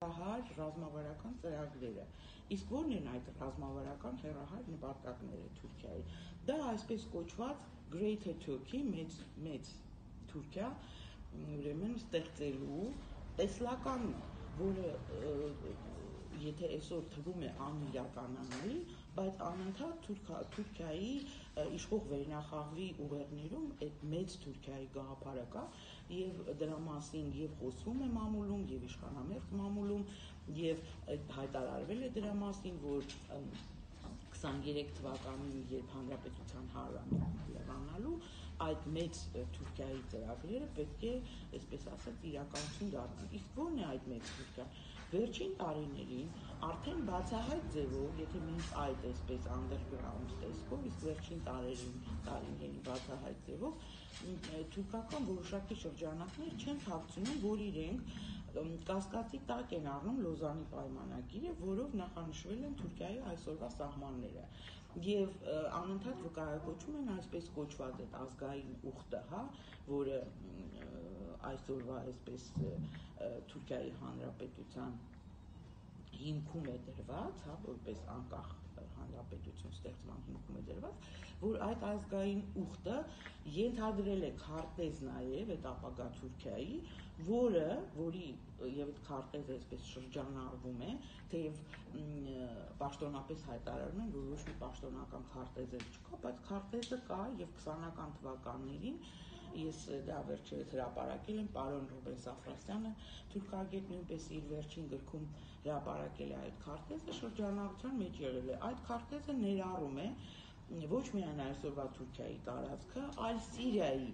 հերահար ռազմավարական ծրագրերը։ Իսկ ո՞րն են այդ ռազմավարական հերահար նպատակները Թուրքիայի։ Դա այսպես կոչված Greater Turkey մեծ մեծ Թուրքիա ուրեմն ստեղծելու տեսլականն է, որը եթե այսօր թվում է անիրականանալի, բայց անընդհատ Թուրքիայի իշխող վերնախավի ուղերձներում այդ մեծ Թուրքիայի գաղափարը կա եւ դրա մասին եւ խոսում է մամուլում եւ իշխանամերձ մամուլում եւ հայտարարվել է դրա մասին, որ 23 թվականին, երբ հանրապետության 100-ամյակն լրանալու, այդ մեծ Թուրքիայի ծրագրերը պետք է, այսպես ասած, իրականություն դառնան։ Իսկ ո՞րն է այդ մեծ Թուրքիան։ Վերջին տարիներին արդեն բացահայտ ձևով, եթե մինչ այդ այսպես underground տեսքով, իսկ վերջին տարերին, տարիներին բացահայտ ձևով թուրքական որոշակի շրջանակներ չեն թաքցնում, որ իրենք կասկածի տակ են առնում Լոզանի պայմանագիրը, որով նախանշվել են Թուրքիայի այսօրվա սահմանները եւ անընդհատ վկայակոչում են այսպես կոչված այդ ազգային ուխտը, հա, որը այսօրվա այսպես Թուրքիայի հանրապետության հիմքում է դրված, հա, որպես անկախ հանրապետություն ստեղծման հիմքում է դրված, որ այդ ազգային ուխտը ենթադրել է քարտեզ նաև այդ ապագա Թուրքիայի, որը, որի եւ այդ քարտեզը այսպես շրջանառվում է, թեև պաշտոնապես հայտարարում են, որ ոչ մի պաշտոնական քարտեզ չկա, բայց քարտեզը կա եւ 20-ական թվականներին ես դա վերջերս հրապարակել եմ պարոն Ռուբեն Սաֆրասյանը թուրքագետ նույնպես իր վերջին գրքում հրապարակել է այդ քարտեզը շրջանառության մեջ եղել է այդ քարտեզը ներառում է ոչ միայն այսօրվա Թուրքիայի տարածքը, այլ Սիրիայի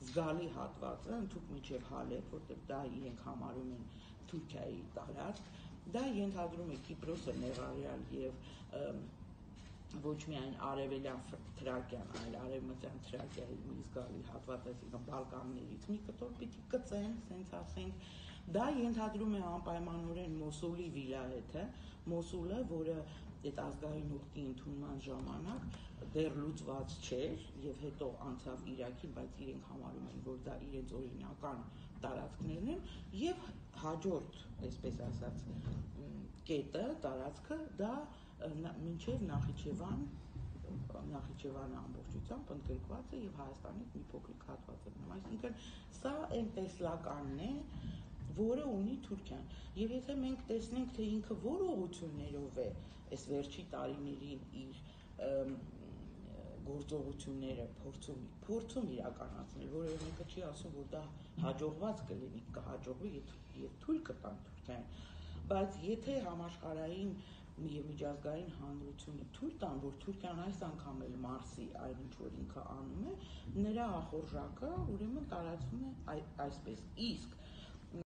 զգալի հատվածը, ընդհանուր միջև Հալեբ, որտեղ դա իրենք համարում են Թուրքիայի տարածք, դա ենթադրում է Կիպրոսը ներառյալ եւ ոչ միայն արևելյան Թրակիան, այլ արևմտյան Թրակիայի մի զգալի հատված, այսինքն Բալկաններից մի կտոր պիտի կծեն, ասենց ասենք, դա ենթադրում է անպայմանորեն Մոսուլի վիլայեթը, Մոսուլը, որը այդ ազգային ուխտի ընդունման ժամանակ դեռ լուծված չէր եւ հետո անցավ Իրաքին, բայց իրենք համարում են, որ դա իրենց օրինական տարածքներն են եւ հաջորդ, այսպես ասած, կետը, տարածքը դա մինչև Նախիջևան Նախիջևանը ամբողջությամբ ընդգրկված է եւ Հայաստանից մի փոքրիկ հատված է մնում։ Այսինքն սա այն տեսլականն է, որը ունի Թուրքիան։ Եվ եթե մենք տեսնենք, թե ինքը որ ուղություններով է այս վերջի տարիներին իր գործողությունները փորձում փորձում իրականացնել, որովհետև մեկը չի ասում, որ դա հաջողված կլինի, կհաջողվի եւ թույլ կտան Թուրքիային, բայց եթե համաշխարհային եւ միջազգային հանրությունը թույլ տան, որ Թուրքիան այս անգամ էլ մարսի այն ինչ որ ինքը անում է, նրա ախորժակը ուրեմն տարածվում է այսպես։ Իսկ